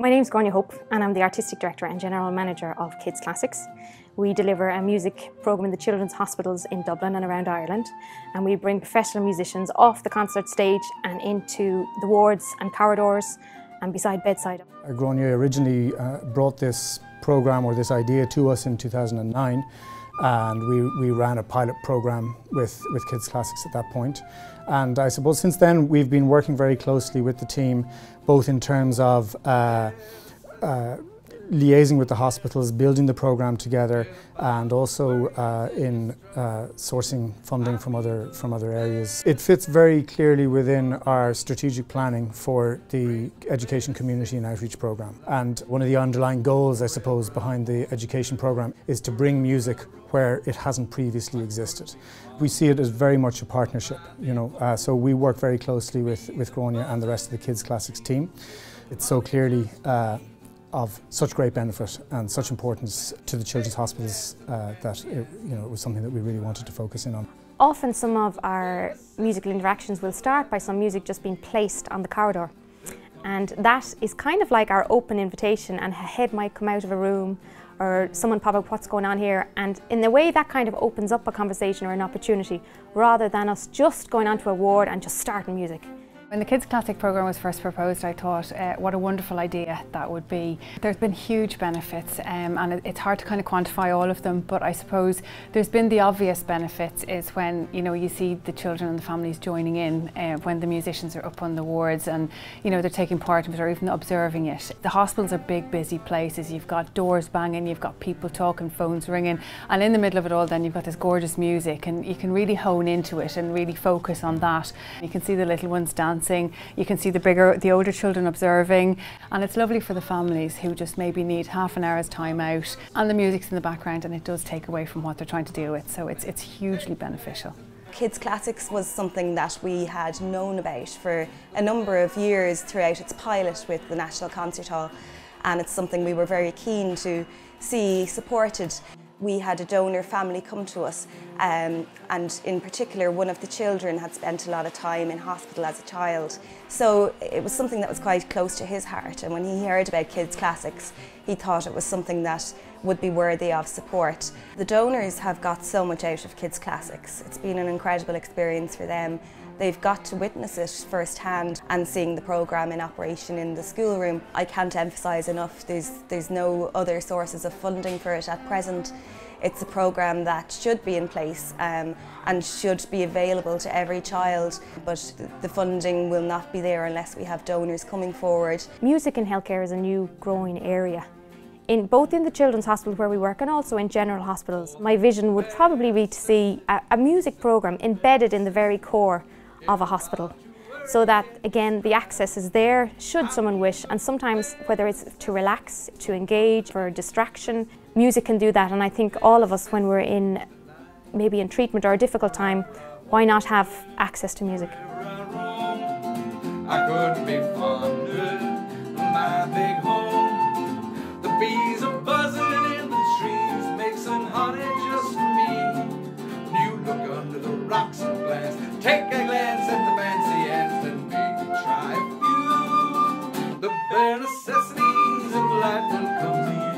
My name is Grania Hope and I'm the Artistic Director and General Manager of Kids Classics. We deliver a music programme in the children's hospitals in Dublin and around Ireland and we bring professional musicians off the concert stage and into the wards and corridors and beside bedside. Grania originally uh, brought this programme or this idea to us in 2009 and we, we ran a pilot program with, with Kids Classics at that point. And I suppose since then we've been working very closely with the team, both in terms of uh, uh, liaising with the hospitals, building the program together, and also uh, in uh, sourcing funding from other from other areas. It fits very clearly within our strategic planning for the education community and outreach program. And one of the underlying goals, I suppose, behind the education program is to bring music where it hasn't previously existed. We see it as very much a partnership, you know. Uh, so we work very closely with with Grania and the rest of the Kids Classics team. It's so clearly uh, of such great benefit and such importance to the children's hospitals uh, that it, you know, it was something that we really wanted to focus in on. Often some of our musical interactions will start by some music just being placed on the corridor. And that is kind of like our open invitation and a head might come out of a room or someone pop up what's going on here and in a way that kind of opens up a conversation or an opportunity rather than us just going onto a ward and just starting music. When the Kids Classic programme was first proposed, I thought uh, what a wonderful idea that would be. There's been huge benefits um, and it's hard to kind of quantify all of them, but I suppose there's been the obvious benefits is when you know you see the children and the families joining in uh, when the musicians are up on the wards and you know they're taking part in it or even observing it. The hospitals are big busy places, you've got doors banging, you've got people talking, phones ringing and in the middle of it all then you've got this gorgeous music and you can really hone into it and really focus on that. You can see the little ones dancing dancing. You can see the bigger, the older children observing, and it's lovely for the families who just maybe need half an hour's time out. And the music's in the background, and it does take away from what they're trying to deal with. So it's it's hugely beneficial. Kids Classics was something that we had known about for a number of years throughout its pilot with the National Concert Hall and it's something we were very keen to see supported we had a donor family come to us um, and in particular one of the children had spent a lot of time in hospital as a child. So it was something that was quite close to his heart and when he heard about kids classics he thought it was something that would be worthy of support. The donors have got so much out of kids classics. It's been an incredible experience for them They've got to witness it firsthand and seeing the programme in operation in the schoolroom. I can't emphasise enough, there's, there's no other sources of funding for it at present. It's a programme that should be in place um, and should be available to every child, but the funding will not be there unless we have donors coming forward. Music in healthcare is a new growing area. In, both in the children's hospital where we work and also in general hospitals. My vision would probably be to see a, a music programme embedded in the very core of a hospital. So that again the access is there should someone wish. And sometimes whether it's to relax to engage for distraction music can do that. And i think all of us when we're in maybe in treatment or a difficult time why not have access to music bare necessities of life will come